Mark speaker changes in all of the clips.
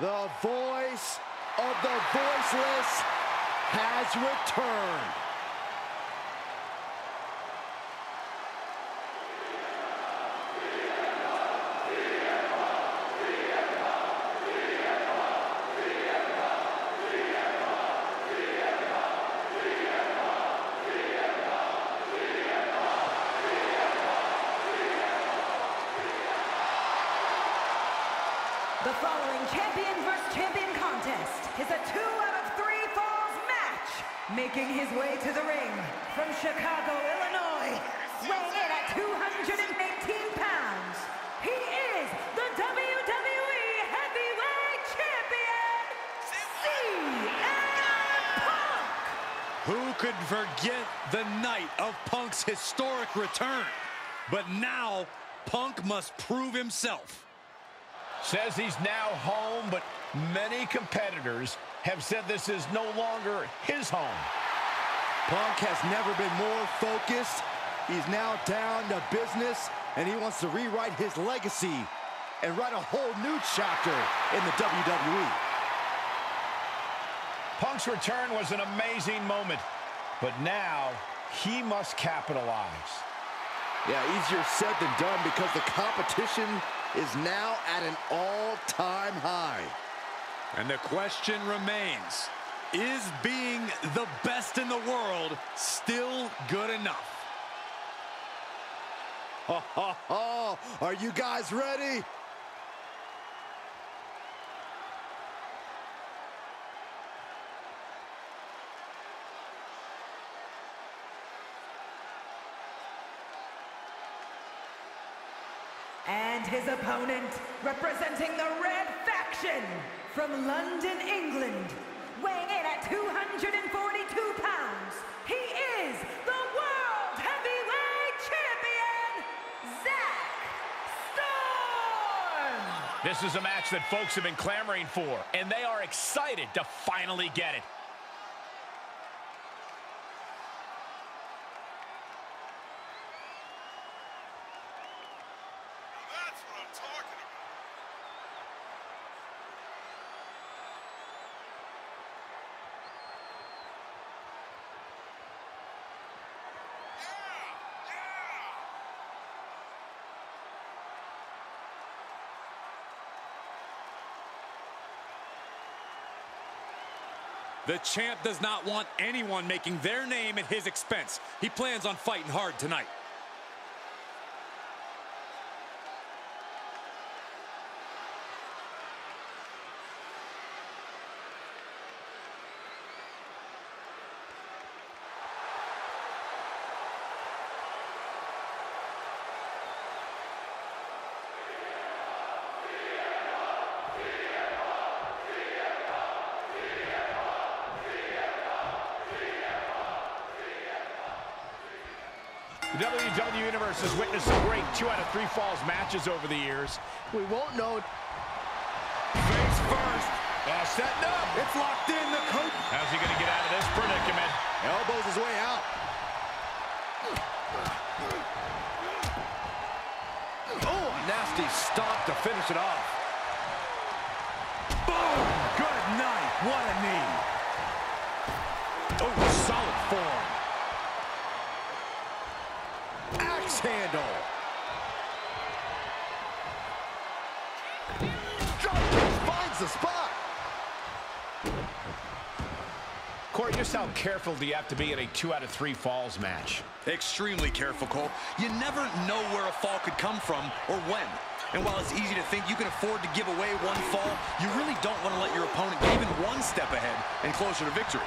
Speaker 1: The voice of the voiceless has returned.
Speaker 2: The following champion versus champion contest is a two out of three falls match. Making his way to the ring from Chicago, Illinois, weighing in at 218 pounds. He is the WWE Heavyweight Champion, CM Punk.
Speaker 3: Who could forget the night of Punk's historic return? But now, Punk must prove himself.
Speaker 4: Says he's now home, but many competitors have said this is no longer his home.
Speaker 1: Punk has never been more focused. He's now down to business, and he wants to rewrite his legacy and write a whole new chapter in the WWE.
Speaker 4: Punk's return was an amazing moment, but now he must capitalize.
Speaker 1: Yeah, easier said than done because the competition is now at an all-time high.
Speaker 3: And the question remains, is being the best in the world still good enough?
Speaker 1: Ha ha ha! Are you guys ready?
Speaker 2: And his opponent, representing the Red Faction from London, England, weighing in at 242 pounds, he is the World Heavyweight Champion, Zack Storm!
Speaker 4: This is a match that folks have been clamoring for, and they are excited to finally get it.
Speaker 5: That's what I'm talking about. Yeah, yeah.
Speaker 3: The champ does not want anyone making their name at his expense. He plans on fighting hard tonight.
Speaker 4: WWE Universe has witnessed some great two out of three falls matches over the years.
Speaker 1: We won't know.
Speaker 3: Face first.
Speaker 4: Uh, setting up.
Speaker 1: It's locked in. The coach
Speaker 4: How's he going to get out of this predicament?
Speaker 1: elbows his way out. Oh, a nasty stomp to finish it off.
Speaker 3: Boom! Good night. What a knee. Oh, solid form.
Speaker 1: Axe handle. Drop finds the spot.
Speaker 4: Corey, just how careful do you have to be in a two out of three falls match?
Speaker 3: Extremely careful, Cole. You never know where a fall could come from or when. And while it's easy to think you can afford to give away one fall, you really don't want to let your opponent get even one step ahead and closer to victory.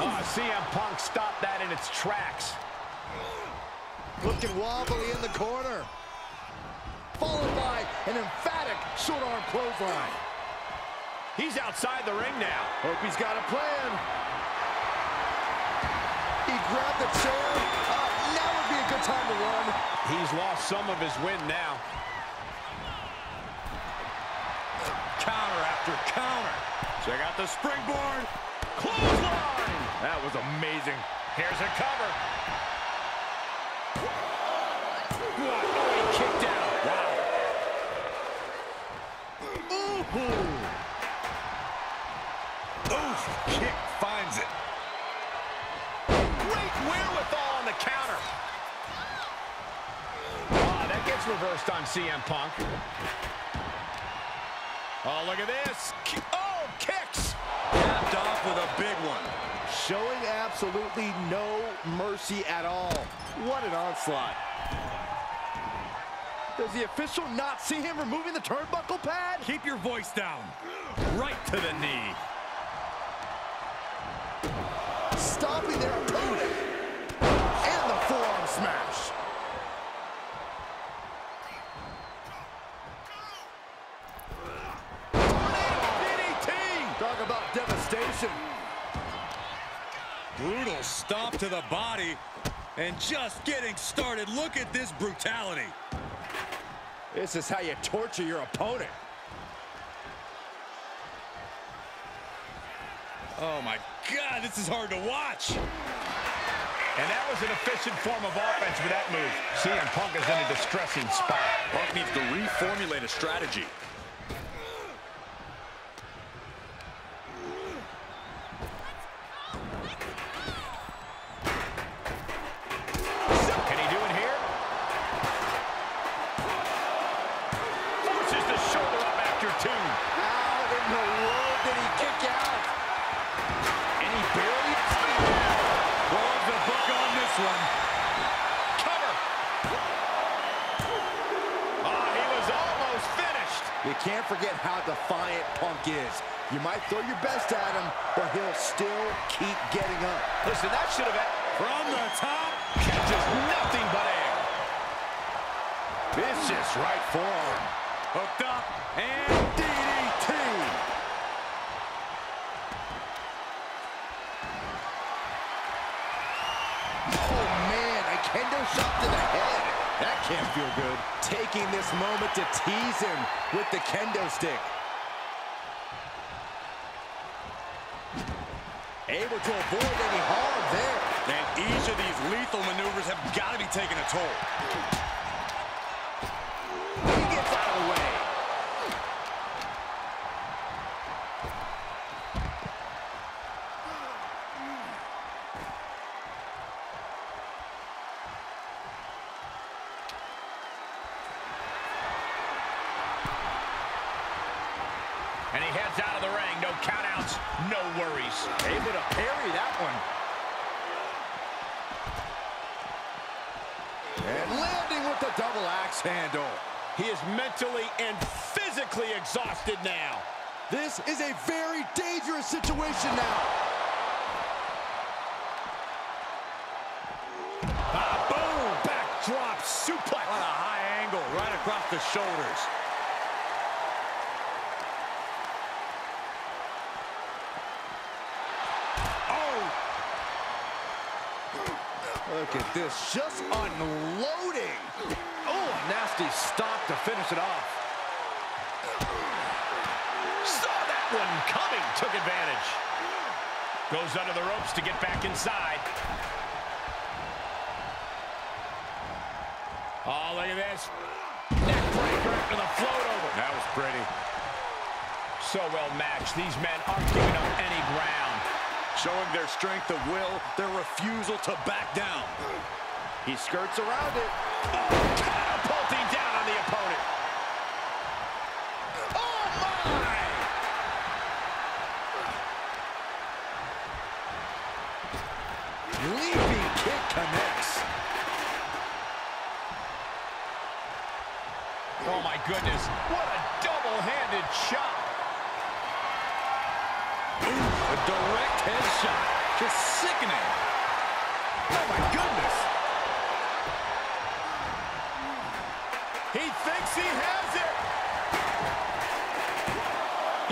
Speaker 4: Ah, CM Punk stopped that in its tracks.
Speaker 1: Looking wobbly in the corner. Followed by an emphatic short arm clothesline.
Speaker 4: He's outside the ring now.
Speaker 1: Hope he's got a plan. He grabbed the chair. Uh, now would be a good time to run.
Speaker 4: He's lost some of his wind now.
Speaker 3: Counter after counter.
Speaker 4: Check out the springboard. Clothesline. That was amazing. Here's a cover.
Speaker 1: Ooh,
Speaker 3: Oof, kick finds it.
Speaker 4: Great wherewithal on the counter. Oh, that gets reversed on CM Punk. Oh, look at this. Oh, kicks.
Speaker 3: Capped off with a big one.
Speaker 1: Showing absolutely no mercy at all. What an onslaught. Does the official not see him removing the turnbuckle pad?
Speaker 3: Keep your voice down. Right to the knee.
Speaker 1: Stopping their opponent. And the forearm smash.
Speaker 3: DDT!
Speaker 1: Talk about devastation.
Speaker 3: Brutal stomp to the body. And just getting started. Look at this brutality.
Speaker 1: This is how you torture your opponent.
Speaker 3: Oh my God, this is hard to watch.
Speaker 4: And that was an efficient form of offense with that move. CM Punk is in a distressing spot.
Speaker 3: Punk needs to reformulate a strategy.
Speaker 4: Can he do it here? Forces the shoulder up after two.
Speaker 1: How in the world did he kick out?
Speaker 4: And he barely...
Speaker 3: Close the book on this one.
Speaker 4: Cover. Oh, he was almost finished.
Speaker 1: You can't forget how defiant Punk is. You might throw your best at him, but he'll still keep getting up.
Speaker 4: Listen, that should have...
Speaker 3: been From the top.
Speaker 4: Catches nothing but air.
Speaker 1: Vicious right forearm.
Speaker 3: Hooked up. And
Speaker 1: DDT. Oh, man, a kendo shot to the head. That can't feel good. Taking this moment to tease him with the kendo stick. Able to avoid any harm there.
Speaker 3: And each of these lethal maneuvers have got to be taking a toll.
Speaker 1: He gets out of the way. Able to parry that one. And landing with the double axe handle.
Speaker 4: He is mentally and physically exhausted now.
Speaker 1: This is a very dangerous situation now.
Speaker 4: Ah, boom! Backdrop suplex.
Speaker 3: On a high angle, right across the shoulders.
Speaker 4: Oh,
Speaker 1: Look at this, just unloading. Oh, a nasty stop to finish it off.
Speaker 4: saw that one coming. Took advantage. Goes under the ropes to get back inside. Oh, look at this. Neck breaker after the float over.
Speaker 3: That was pretty.
Speaker 4: So well matched. These men aren't giving up any ground.
Speaker 3: Showing their strength of will, their refusal to back down.
Speaker 1: He skirts around it.
Speaker 4: Catapulting down on the opponent.
Speaker 1: Oh, my! Leaping kick connects.
Speaker 4: Oh, my goodness. What a double-handed shot.
Speaker 3: A direct headshot. Just sickening.
Speaker 1: Oh, my goodness.
Speaker 4: He thinks he has it.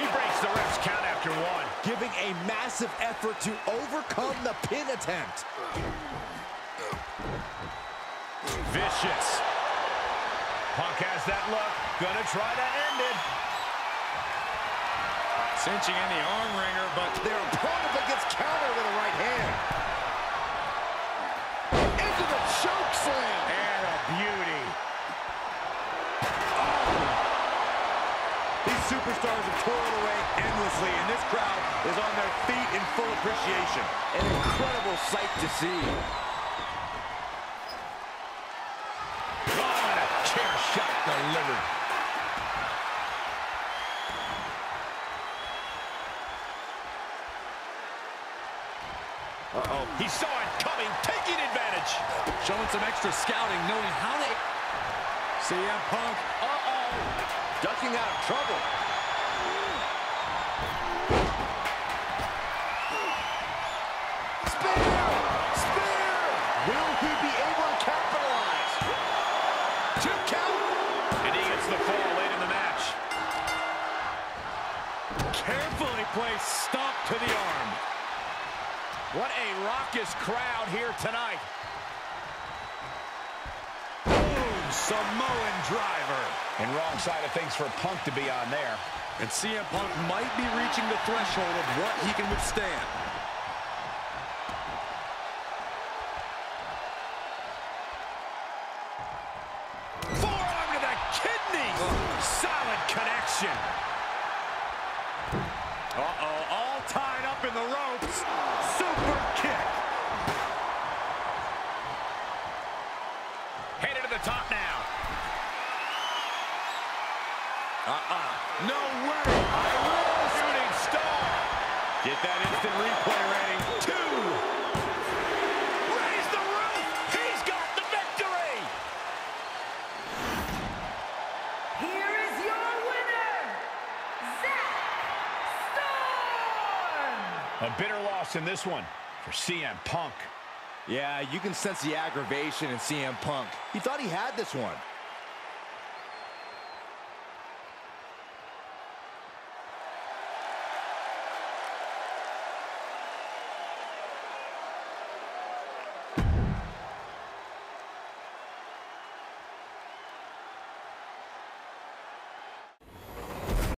Speaker 4: He breaks the ref's count after one.
Speaker 1: Giving a massive effort to overcome the pin attempt.
Speaker 4: Vicious. Punk has that look. Gonna try to end it.
Speaker 3: Cinching in the arm wringer, but
Speaker 1: Their opponent gets countered with a right hand. Into the choke slam.
Speaker 4: And a beauty. Oh.
Speaker 1: These superstars have toiled away endlessly, and this crowd is on their feet in full appreciation. An incredible sight to see.
Speaker 4: Oh, and a chair shot delivered.
Speaker 1: Uh-oh.
Speaker 4: He saw it coming, taking advantage.
Speaker 3: Showing some extra scouting, knowing how to...
Speaker 1: CM Punk. Uh-oh. Ducking out of trouble. Spear! Spear! Will he be able to capitalize? Two count.
Speaker 4: And he gets the fall late in the match.
Speaker 1: Carefully placed stomp to the arm.
Speaker 4: What a raucous crowd here tonight. Boom, Samoan driver. And wrong side of things for Punk to be on there.
Speaker 3: And CM Punk might be reaching the threshold of what he can withstand.
Speaker 4: Forearm to the kidneys. Oh. Solid connection.
Speaker 1: Uh-oh, all tied up in the ropes. Super kick.
Speaker 4: Headed to the top now.
Speaker 1: Uh-uh. No way.
Speaker 4: I will. Shooting star.
Speaker 1: Get that instant replay ready.
Speaker 4: A bitter loss in this one for CM Punk.
Speaker 1: Yeah, you can sense the aggravation in CM Punk. He thought he had this one.